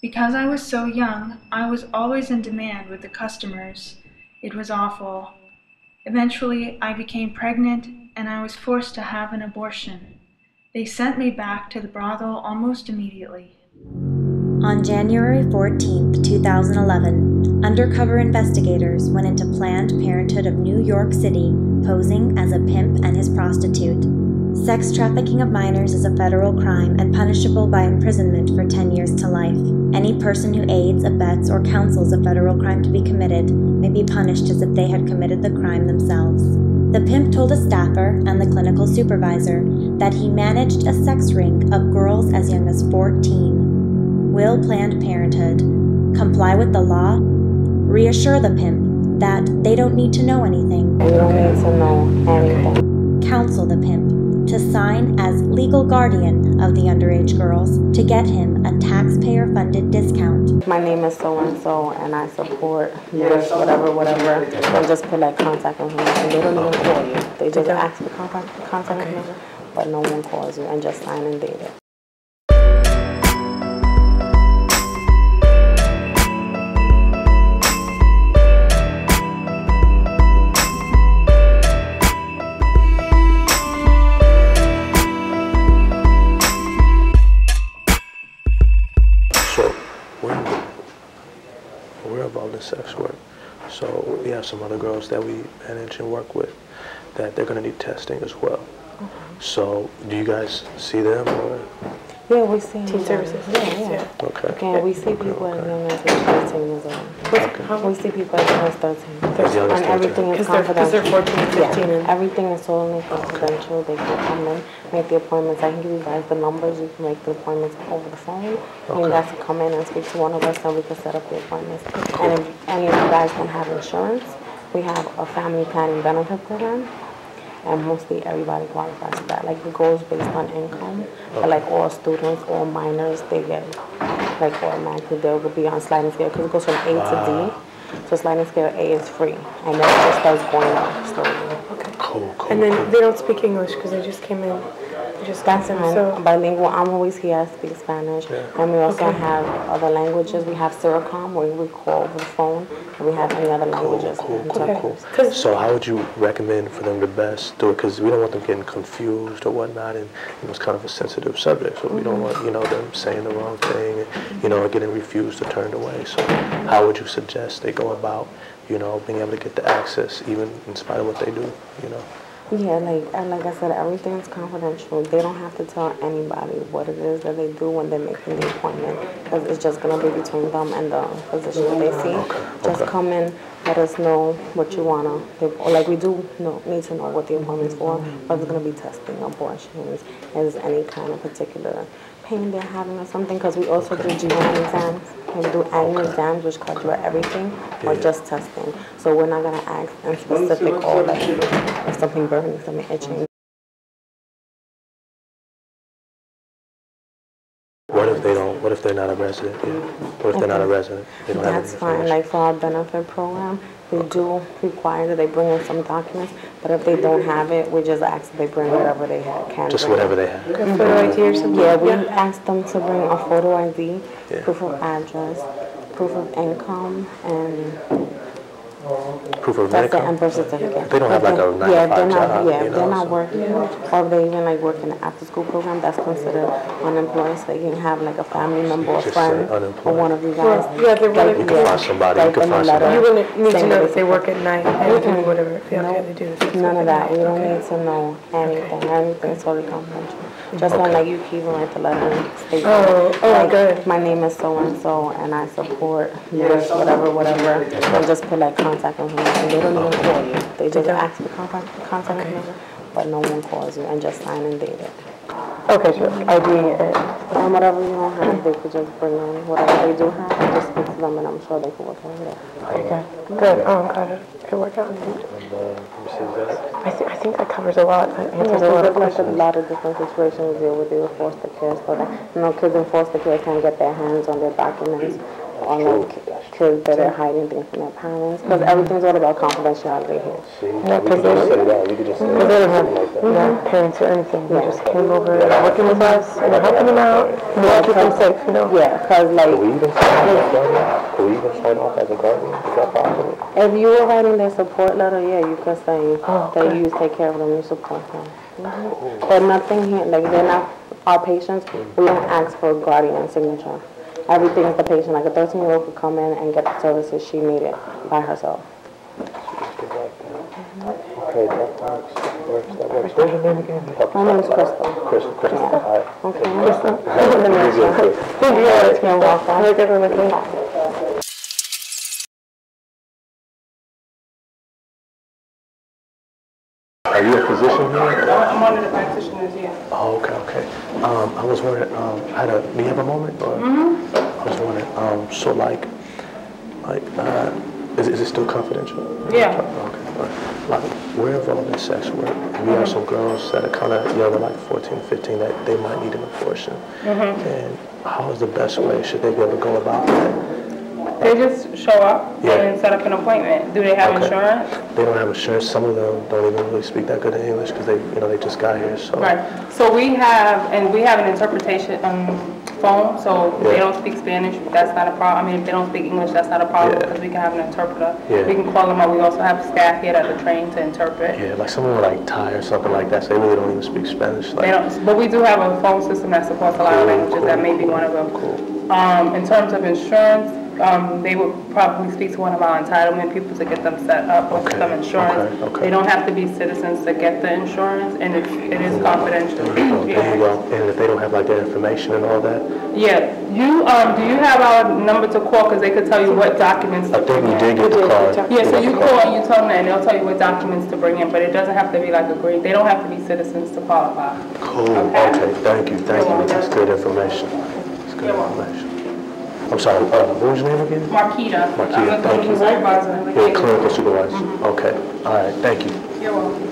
Because I was so young, I was always in demand with the customers. It was awful. Eventually, I became pregnant and I was forced to have an abortion. They sent me back to the brothel almost immediately. On January 14, 2011, undercover investigators went into Planned Parenthood of New York City posing as a pimp and his prostitute. Sex trafficking of minors is a federal crime and punishable by imprisonment for 10 years to life. Any person who aids, abets, or counsels a federal crime to be committed may be punished as if they had committed the crime themselves. The pimp told a staffer and the clinical supervisor that he managed a sex ring of girls as young as 14 will Planned Parenthood comply with the law? Reassure the pimp that they don't need to know anything. We don't need to know anything. Counsel the pimp to sign as legal guardian of the underage girls to get him a taxpayer funded discount. My name is so and so, and I support this, whatever, whatever. And just put like contact information. They don't even call you. They just ask for contact, contact information, but no one calls you and just sign and date it. Some other girls that we manage and work with that they're going to need testing as well. So do you guys see them or? Yeah, we see Teen services. Yeah, yeah. Okay. Yeah, we see people as young as 13 years old. We see people as young as 13. As young as and 13. everything is Because they're, they're confidential. 14, 15, Yeah, and everything is totally confidential. They can come in, make the appointments. I can give you guys the numbers. You can make the appointments over the phone. And you guys can come in and speak to one of us and we can set up the appointments. And if any of you guys don't have insurance, we have a family planning benefit program. And mostly everybody qualifies for that. Like it goes based on income. But like all students, all minors, they get like automatically they'll be on sliding scale because it goes from A to D. So sliding scale A is free, and then it just starts going up slowly. Okay. Cool, cool. and then cool. they don't speak English because they just came in. They just got That's in. fine. So bilingual. I'm always here. I speak Spanish, and we also Okay. have other languages. We have CyraCom where we call over the phone, and we have any other languages. cool, cool, Okay. cool. 'Cause- So how would you recommend for them to best do it? Because we don't want them getting confused or whatnot, and you know, it's kind of a sensitive subject, so we don't mm-hmm. want you know them saying the wrong thing, and, you know, or getting refused or turned away. So how would you suggest they go about, you know, being able to get the access, even in spite of what they do, you know? Yeah, like and like I said, everything is confidential. They don't have to tell anybody what it is that they do when they're making the appointment. 'cause it's just gonna be between them and the physician that they see. Just okay. come in, let us know what you wanna. Like we do know, need to know what the appointment's for. But it's gonna be testing, abortions, is any kind of particular pain they're having or something. Because we also do GYN exams. We do annual exams, which cover everything, or Yeah. just testing. So we're not gonna ask in specific like if something burning, something itching. What if they don't? What if they're not a resident? Yeah. What if they're not a resident? They don't have That's any fine, like for our benefit program, we do require that they bring in some documents, but if they don't have it, we just ask that they bring whatever they ha- can. Just bring. whatever they have. a photo ID or something. Yeah, we ask them to bring a photo ID, Yeah. proof of address, proof of income, and Proof of that's it, medical. and certificate. They don't have, like, a they- nine to yeah, if they're five not- job, Yeah, you if they're not so- working, or they even like work in the after-school program, that's considered unemployed, so they can have like a family member or Just say friend, or unemployed. one of you guys. Well, yeah, they like, wouldn't- You can find somebody, you can find somebody. You wouldn't need to know that if they work at night and do whatever. Yeah, okay, they do. None of that. We don't Okay. need to know anything. Everything's totally confidential. Just when like you can even write the letter and state. Oh, oh, like, good. My name is so and so, and I support this, whatever, whatever. And just put like contact information. They don't even call you. They just don't? ask for contact contact information, but no one calls you and just sign and date it. Okay, so ID and And whatever you don't have, they could just bring in whatever they do have. and Just speak to them, and I'm sure they could work on it. okay, good. Oh, I'm glad it could work out. And, uh, let me see that. I, th- I think that covers a lot. That Yeah, answers a lot of there's like a lot of different situations deal with with foster care, so that, you know, kids in foster care can get their hands on their documents or like kids that are hiding things from their parents, because everything's all about confidentiality here. See, we could just say that, we could just say Because they don't have, like that. you know, parents or anything, they just came over, and working with us, and we're helping them out, and we'll keep them safe, you know? Yeah, because Could like, we even sign off as guardian? Could we even sign off as a guardian? Is that possible? if you were writing their support letter, yeah, you could say Oh, that okay. you take care of them, you support them. Mhm. But nothing here, like, they're not our patients, we don't ask for a guardian signature. Everything is the patient, like a thirteen-year-old could come in and get the services she needed by herself. Something like that. Okay, that works, that works, that works. What's your name again? Help My us name's out. Crystal. Crystal, Crystal, all right. Okay. You're good, Chris. Thank you, guys. You're welcome. Have a good one, okay? Are you a physician here? I'm one of the practitioners here. Oh, okay, okay. Um, I was wondering, um, I had a, do you have a moment? or- I was wondering, um, so like, like, uh, is, is it still confidential? Yeah. Okay, right. Like, we're involved in sex work. We have some girls that are kind of younger, like 14, 15, that they might need an abortion. Mm-hmm. And how is the best way, should they be able to go about that? They just show up Yeah. and set up an appointment. Do they have Okay. insurance? They don't have insurance. Some of them don't even really speak that good of English because they, you know, they just got here, so. Right. So we have, and we have an interpretation, um, phone, so if they don't speak Spanish, that's not a problem. I mean, if they don't speak English, that's not a problem Yeah. because we can have an interpreter. Yeah. We can call them up. We also have staff here that are trained to interpret. Yeah, like someone with like Thai or something like that, so they really don't even speak Spanish. They don't, but we do have a phone system that supports a lot of Cool, languages. That may be one of them. Um, in terms of insurance, um, they would probably speak to one of our entitlement people to get them set up with Okay, some insurance. okay, okay. They don't have to be citizens to get the insurance, and it, it is confidential. oh, there you go. And if they don't have like their information and all that, Yeah, you, um, do you have our number to call, because they could tell you what documents I to think bring we in? did get the card. Yeah, so you call and you tell them that, and they'll tell you what documents to bring in, but it doesn't have to be like a grade, they don't have to be citizens to qualify. Cool, Okay. okay, thank you, thank you. That's good information. That's good You're welcome. information. I'm sorry, uh, what was your name again? Marquita, Marquita, thank you. clinical supervisor. Yeah, clinical supervisor. Okay, all right, thank you. You're welcome.